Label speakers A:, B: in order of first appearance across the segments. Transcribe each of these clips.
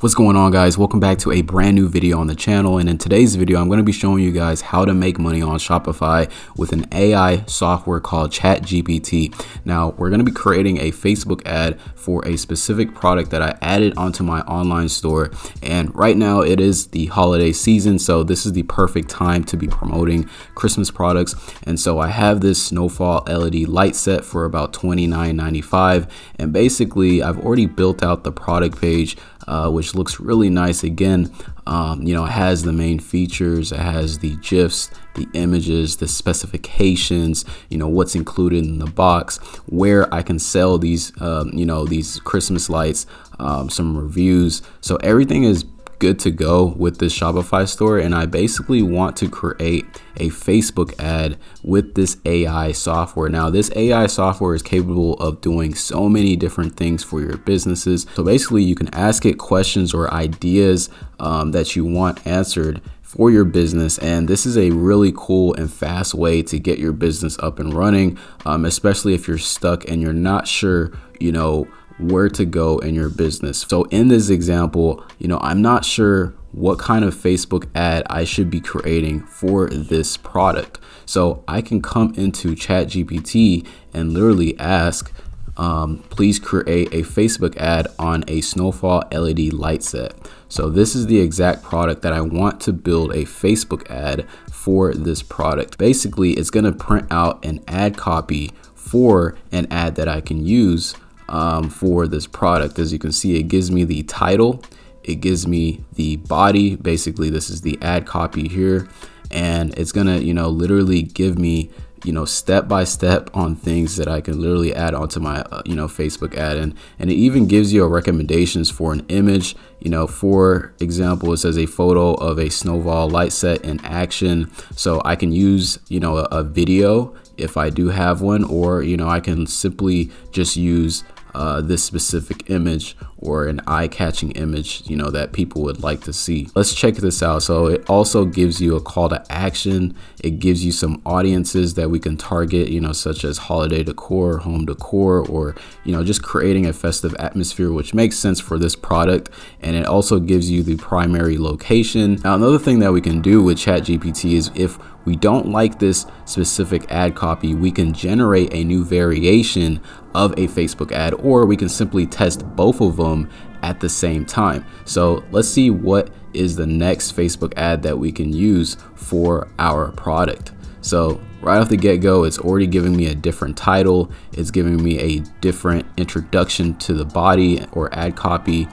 A: What's going on guys? Welcome back to a brand new video on the channel. And in today's video I'm going to be showing you guys how to make money on Shopify with an AI software called ChatGPT. Now we're going to be creating a Facebook ad for a specific product that I added onto my online store. And right now it is the holiday season so this is the perfect time to be promoting Christmas products. And so I have this snowfall LED light set for about $29.95 and basically I've already built out the product page uh, which looks really nice. Again, um, you know, it has the main features, it has the GIFs, the images, the specifications, you know, what's included in the box, where I can sell these, um, you know, these Christmas lights, um, some reviews. So everything is good to go with this Shopify store and I basically want to create a Facebook ad with this AI software. Now this AI software is capable of doing so many different things for your businesses. So basically you can ask it questions or ideas um, that you want answered for your business and this is a really cool and fast way to get your business up and running um, especially if you're stuck and you're not sure you know where to go in your business. So in this example, you know, I'm not sure what kind of Facebook ad I should be creating for this product. So I can come into ChatGPT and literally ask, um, please create a Facebook ad on a snowfall LED light set. So this is the exact product that I want to build a Facebook ad for this product. Basically, it's gonna print out an ad copy for an ad that I can use um, for this product. As you can see, it gives me the title, it gives me the body. Basically, this is the ad copy here, and it's gonna, you know, literally give me you know step by step on things that I can literally add onto my uh, you know Facebook ad and and it even gives you a recommendations for an image you know for example it says a photo of a snowball light set in action so I can use you know a, a video if I do have one or you know I can simply just use uh, this specific image or an eye-catching image you know that people would like to see. Let's check this out. So it also gives you a call to action. It gives you some audiences that we can target you know such as holiday decor home decor or you know just creating a festive atmosphere which makes sense for this product. And it also gives you the primary location. Now another thing that we can do with chat gpt is if we don't like this specific ad copy, we can generate a new variation of a Facebook ad, or we can simply test both of them at the same time. So let's see what is the next Facebook ad that we can use for our product. So right off the get-go, it's already giving me a different title. It's giving me a different introduction to the body or ad copy.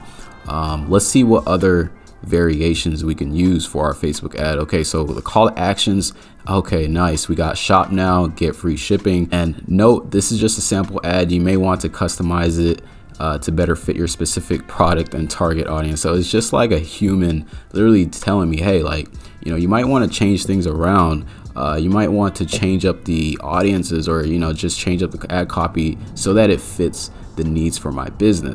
A: Um, let's see what other variations we can use for our Facebook ad. Okay, so the call to actions, okay, nice. We got shop now, get free shipping. And note, this is just a sample ad. You may want to customize it uh, to better fit your specific product and target audience. So it's just like a human literally telling me, hey, like, you know, you might want to change things around. Uh, you might want to change up the audiences or, you know, just change up the ad copy so that it fits the needs for my business.